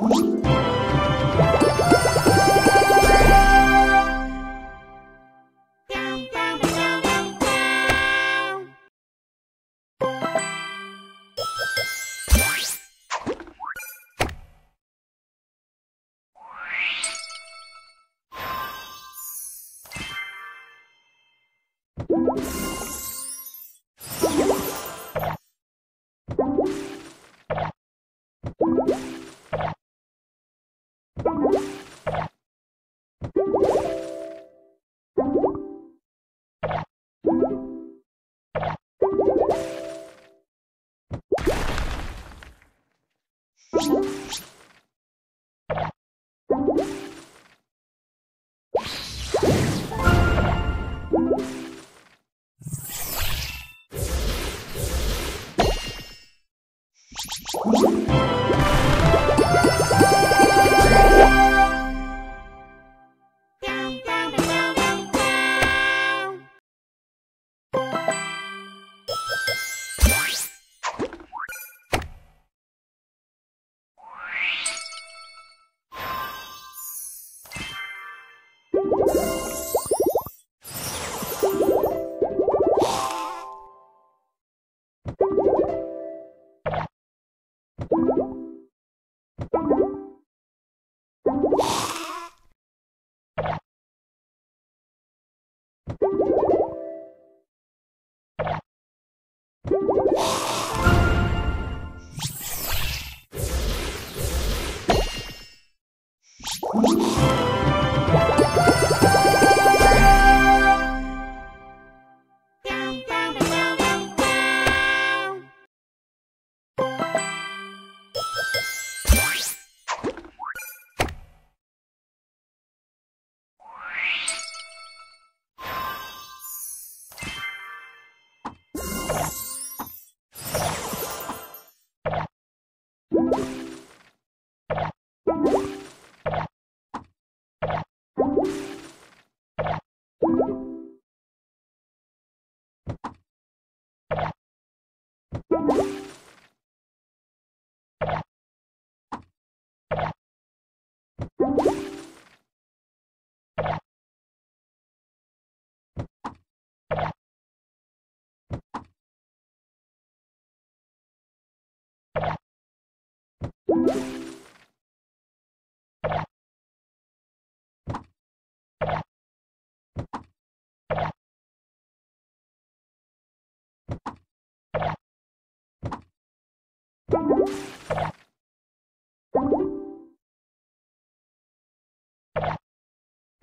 you 안녕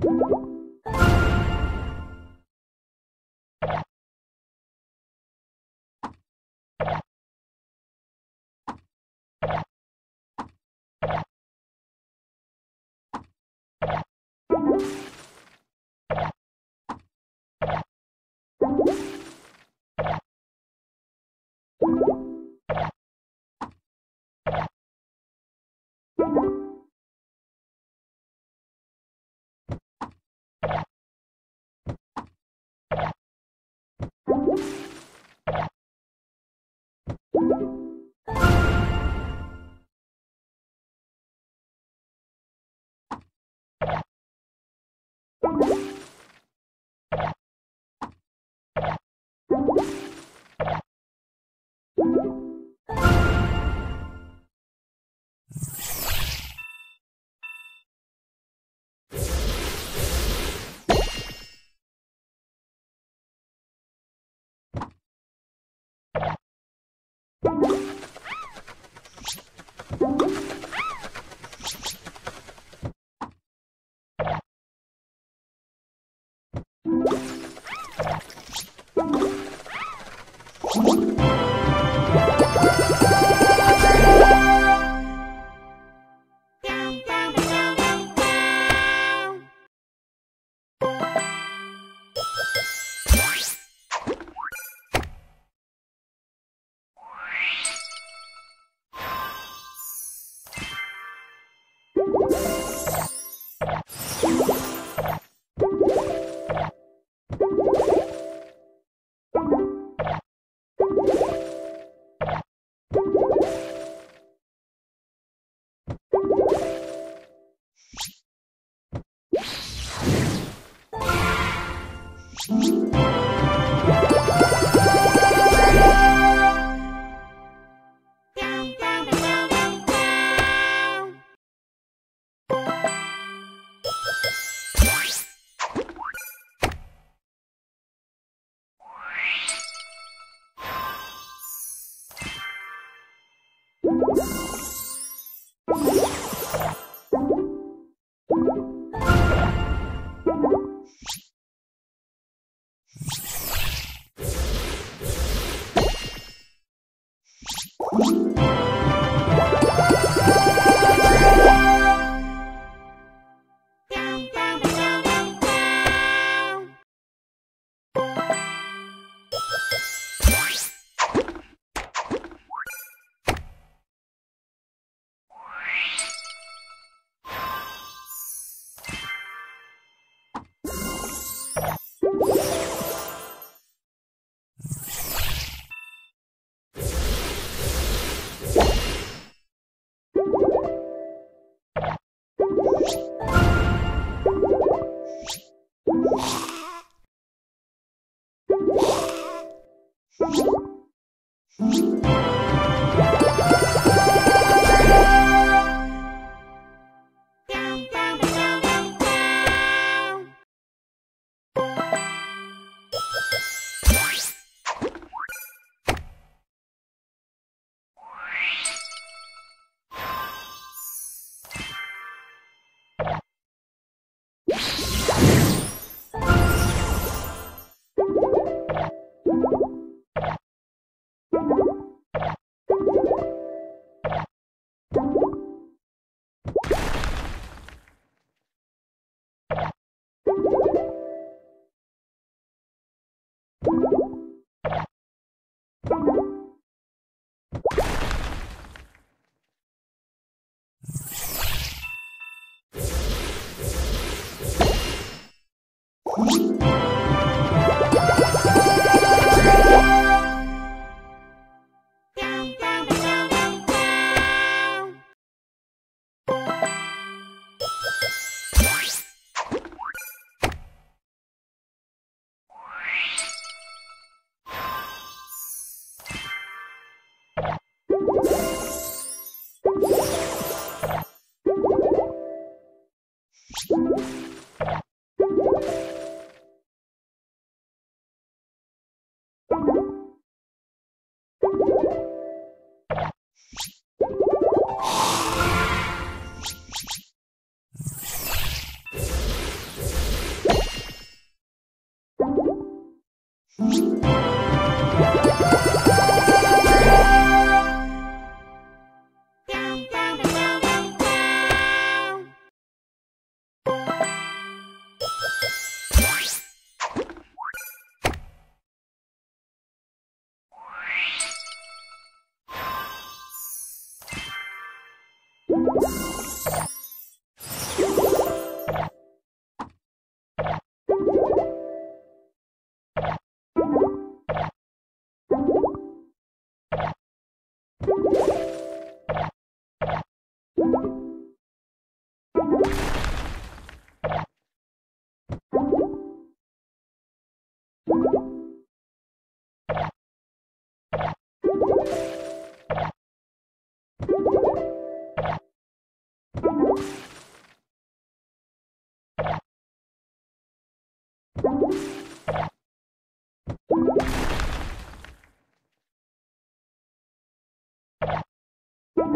you.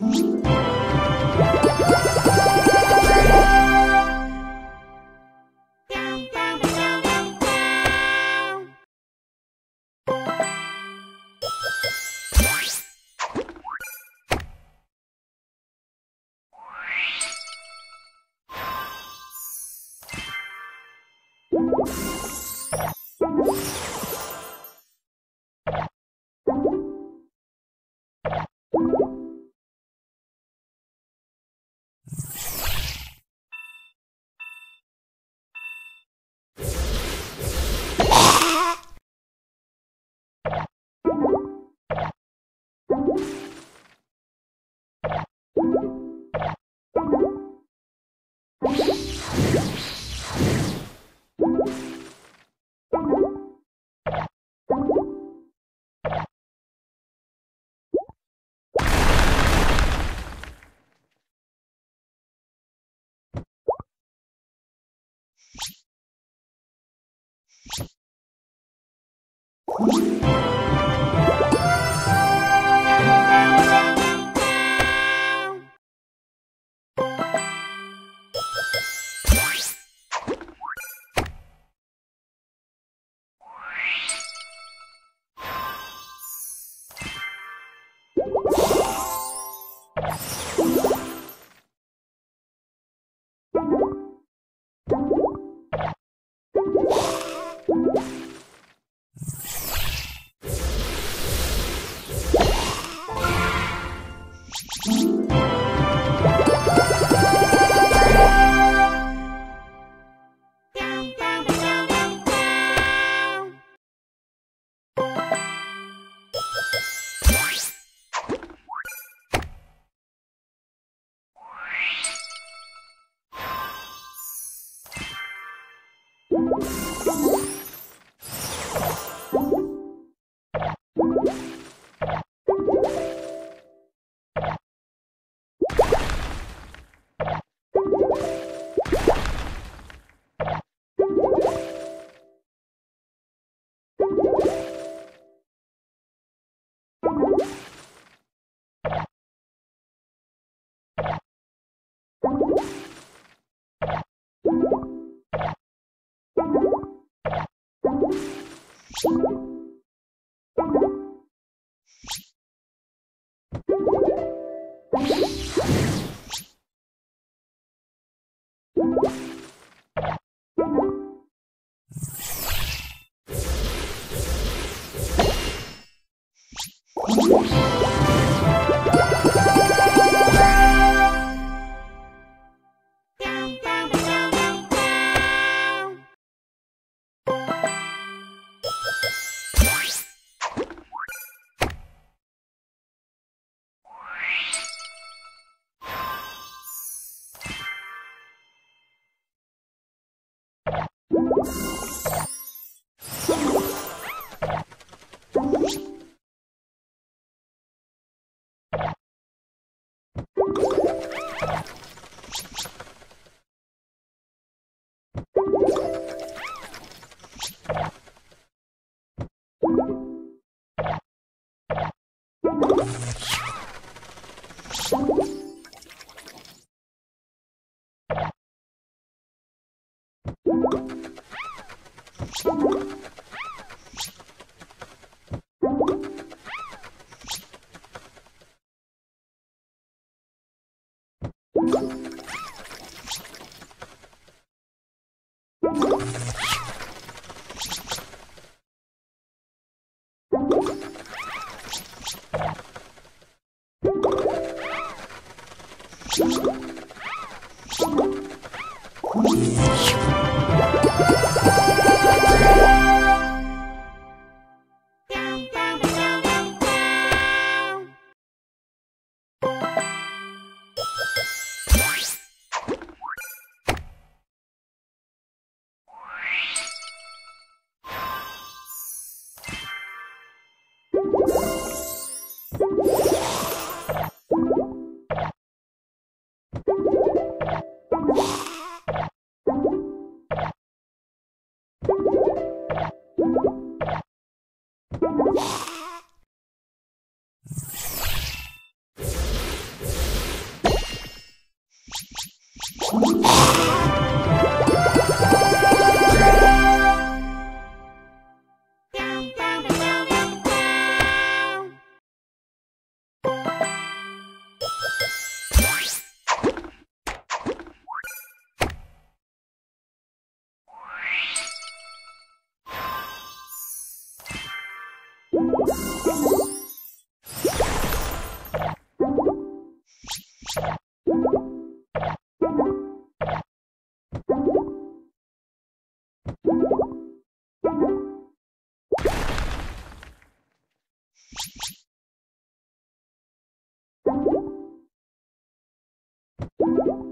you you you.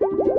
you.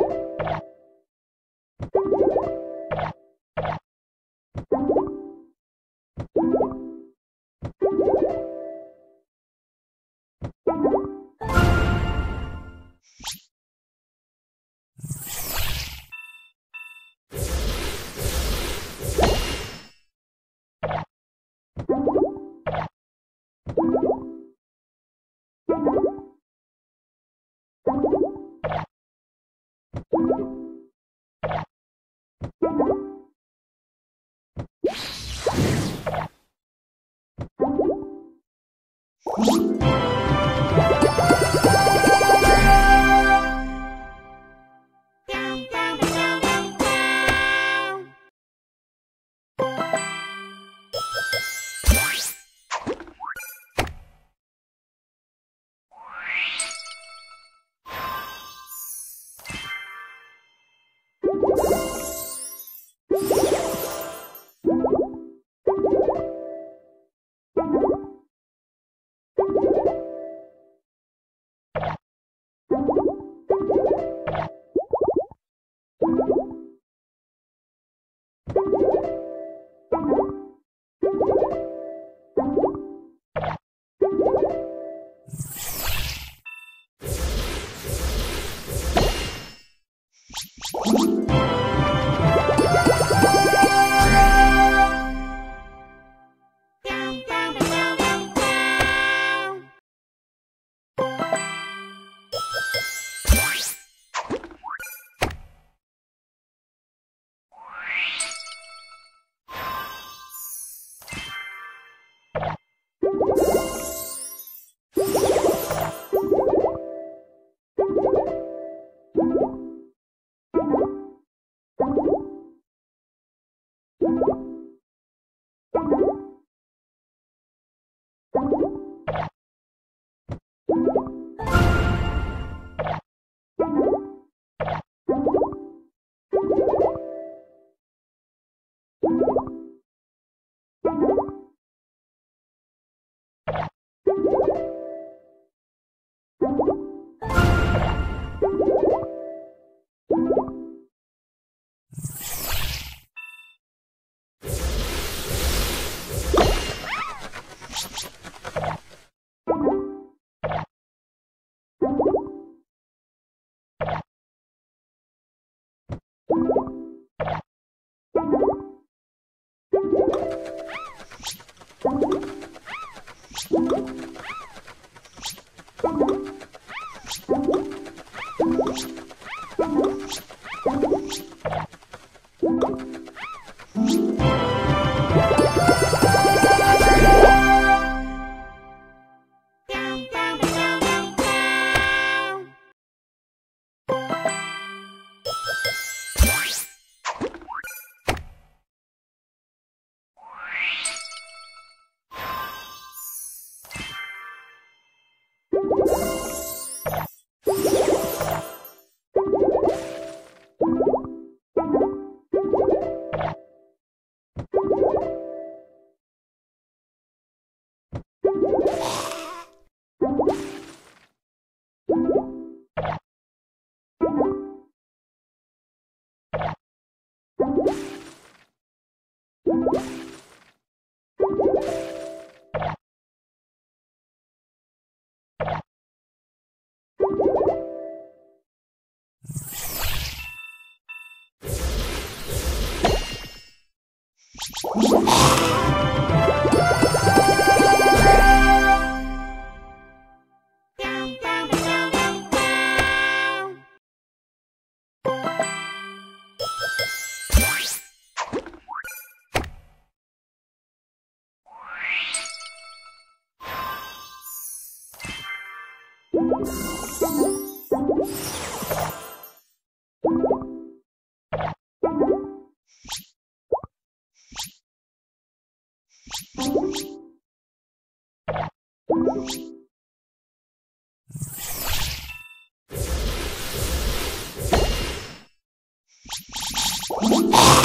you you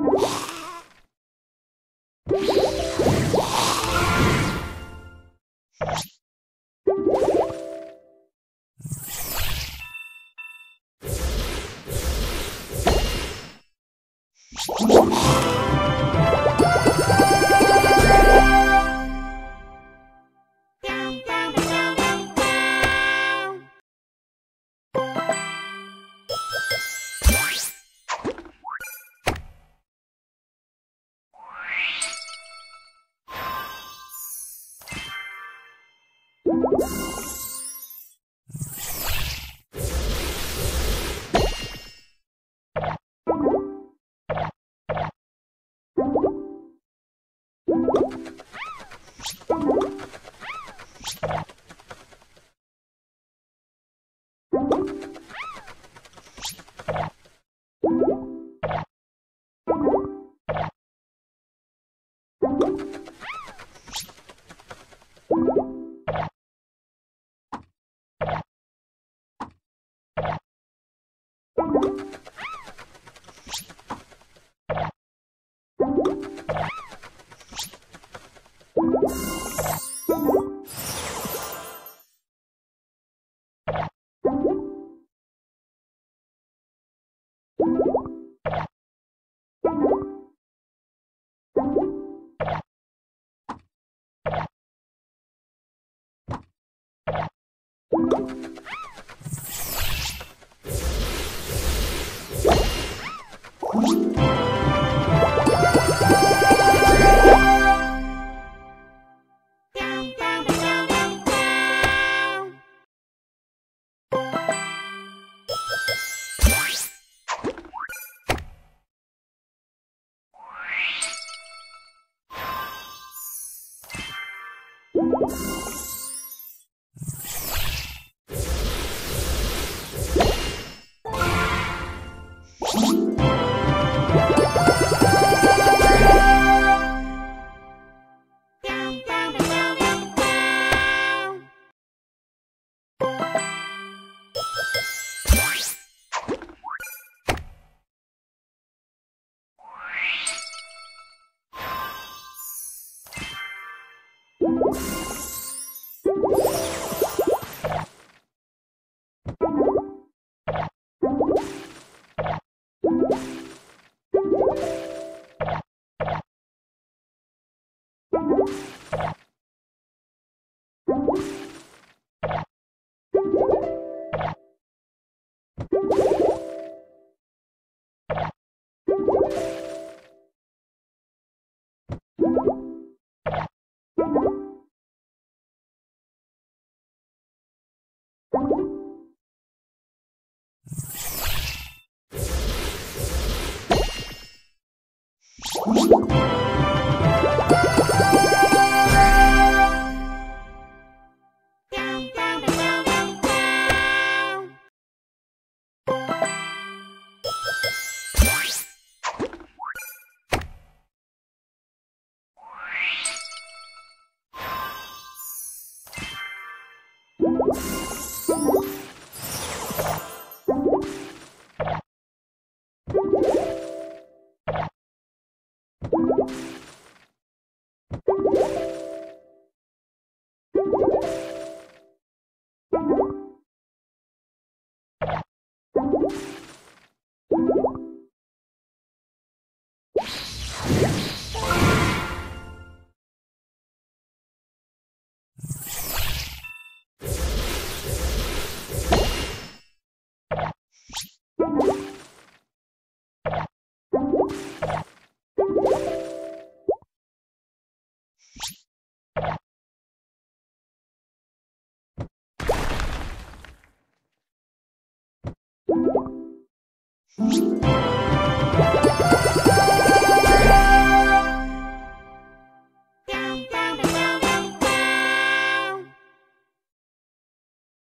Yeah. you you やった!